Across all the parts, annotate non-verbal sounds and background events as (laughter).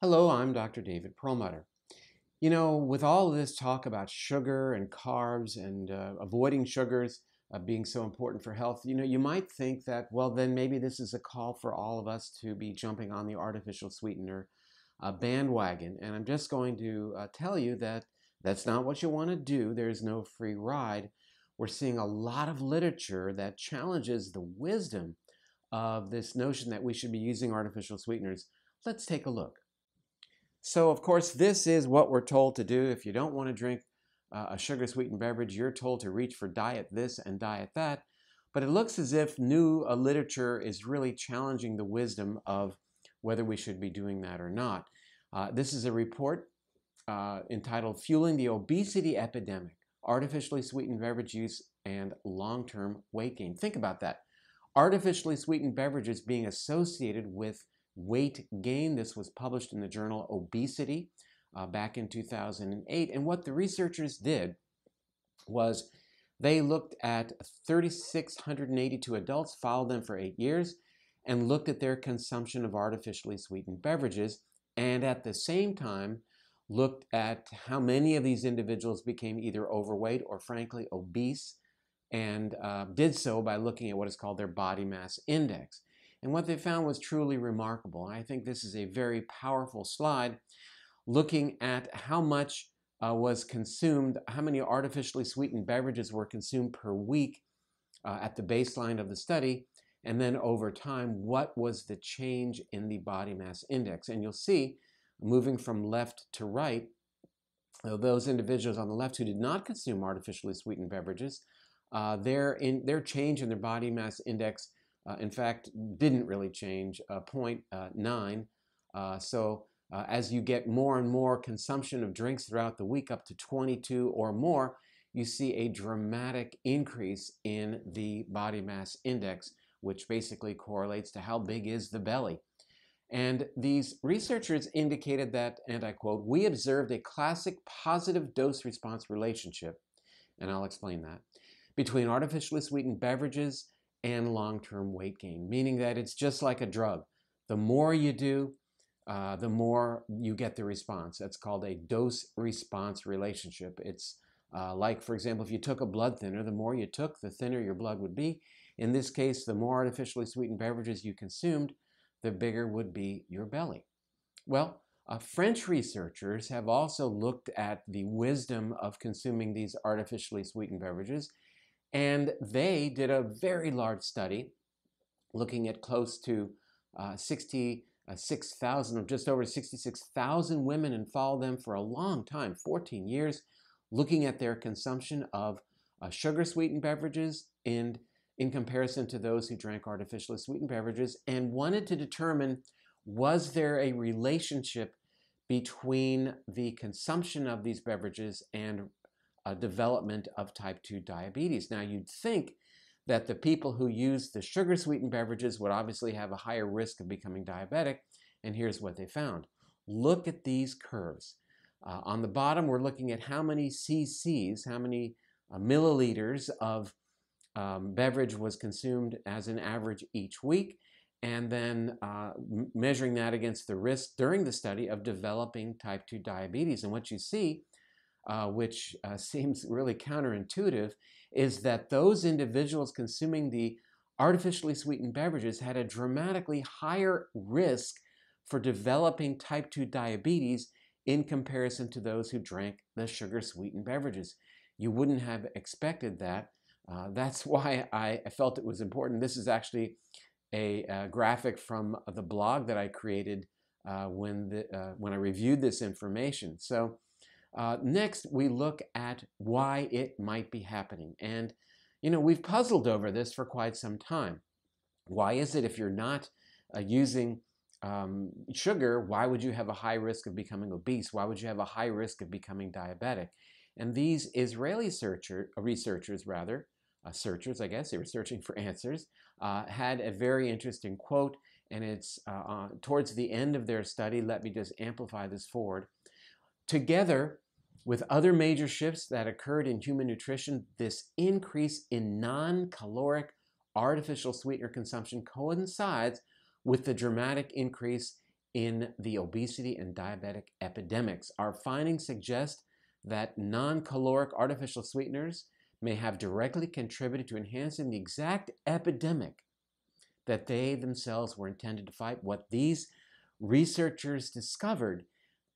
Hello, I'm Dr. David Perlmutter. You know, with all this talk about sugar and carbs and uh, avoiding sugars uh, being so important for health, you know, you might think that, well, then maybe this is a call for all of us to be jumping on the artificial sweetener uh, bandwagon. And I'm just going to uh, tell you that that's not what you want to do. There's no free ride. We're seeing a lot of literature that challenges the wisdom of this notion that we should be using artificial sweeteners. Let's take a look. So, of course, this is what we're told to do. If you don't want to drink uh, a sugar sweetened beverage, you're told to reach for diet this and diet that. But it looks as if new uh, literature is really challenging the wisdom of whether we should be doing that or not. Uh, this is a report uh, entitled Fueling the Obesity Epidemic Artificially Sweetened Beverage Use and Long Term Weight Gain. Think about that. Artificially sweetened beverages being associated with weight gain. This was published in the journal Obesity uh, back in 2008. And what the researchers did was they looked at 3,682 adults, followed them for eight years, and looked at their consumption of artificially sweetened beverages, and at the same time looked at how many of these individuals became either overweight or frankly obese, and uh, did so by looking at what is called their body mass index. And what they found was truly remarkable. I think this is a very powerful slide looking at how much uh, was consumed, how many artificially sweetened beverages were consumed per week uh, at the baseline of the study, and then over time, what was the change in the body mass index. And you'll see, moving from left to right, uh, those individuals on the left who did not consume artificially sweetened beverages, uh, their, in, their change in their body mass index uh, in fact, didn't really change, uh, 0.9. Uh, so as you get more and more consumption of drinks throughout the week, up to 22 or more, you see a dramatic increase in the body mass index, which basically correlates to how big is the belly. And these researchers indicated that, and I quote, we observed a classic positive dose response relationship, and I'll explain that, between artificially sweetened beverages and long-term weight gain, meaning that it's just like a drug. The more you do, uh, the more you get the response. That's called a dose-response relationship. It's uh, like, for example, if you took a blood thinner, the more you took, the thinner your blood would be. In this case, the more artificially sweetened beverages you consumed, the bigger would be your belly. Well, uh, French researchers have also looked at the wisdom of consuming these artificially sweetened beverages and they did a very large study looking at close to uh, 66,000 uh, or just over 66,000 women and followed them for a long time, 14 years, looking at their consumption of uh, sugar sweetened beverages and in comparison to those who drank artificially sweetened beverages and wanted to determine was there a relationship between the consumption of these beverages and uh, development of type 2 diabetes. Now, you'd think that the people who use the sugar sweetened beverages would obviously have a higher risk of becoming diabetic, and here's what they found. Look at these curves. Uh, on the bottom, we're looking at how many cc's, how many uh, milliliters of um, beverage was consumed as an average each week, and then uh, measuring that against the risk during the study of developing type 2 diabetes. And what you see uh, which uh, (laughs) seems really counterintuitive, is that those individuals consuming the artificially sweetened beverages had a dramatically higher risk for developing type 2 diabetes in comparison to those who drank the sugar sweetened beverages. You wouldn't have expected that. Uh, that's (laughs) why I, felt it was important. This is actually a, a graphic from the blog that I created uh, when, the, uh, when I reviewed this information. So uh, next, we look at why it might be happening. And, you know, we've puzzled over this for quite some time. Why is it if you're not uh, using um, sugar, why would you have a high risk of becoming obese? Why would you have a high risk of becoming diabetic? And these Israeli searcher, uh, researchers, rather, uh, searchers, I guess, they were searching for (laughs) answers, uh, had a very interesting quote, and it's uh, towards the end of their study. Let me just amplify this forward. Together with other major shifts that occurred in human nutrition, this increase in non caloric artificial sweetener consumption coincides with the dramatic increase in the obesity and diabetic epidemics. Our findings suggest that non caloric artificial sweeteners may have directly contributed to enhancing the exact epidemic that they themselves were intended to fight. What these researchers discovered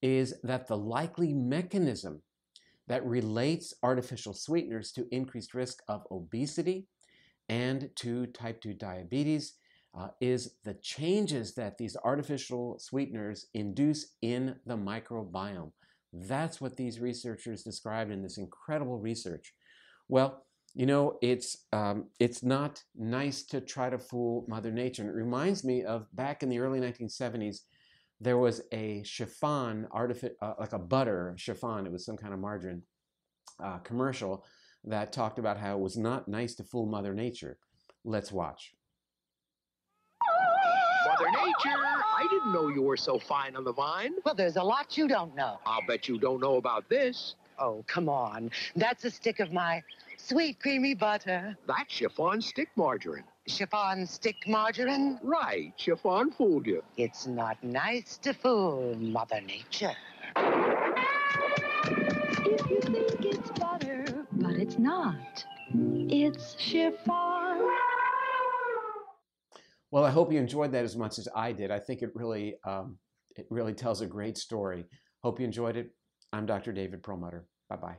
is that the likely mechanism that relates artificial sweeteners to increased risk of obesity and to type 2 diabetes uh, is the changes that these artificial sweeteners induce in the microbiome. That's what these researchers described in this incredible research. Well, you know, it's um, it's not nice to try to fool Mother Nature. And it reminds me of back in the early 1970s, there was a chiffon, artific- uh, like a butter chiffon, it was some kind of margarine uh, commercial that talked about how it was not nice to fool Mother Nature. Let's watch. Mother Nature, I didn't know you were so fine on the vine. Well, there's a lot you don't know. I'll bet you don't know about this. Oh, come on. That's a stick of my sweet creamy butter. That's chiffon stick margarine. Chiffon stick margarine? Right, chiffon fooled you. It's not nice to fool Mother Nature. If you think it's butter, but it's not. It's chiffon. Well, I hope you enjoyed that as much as I did. I think it really, um, it really tells a great story. Hope you enjoyed it. I'm Dr. David Perlmutter. Bye bye.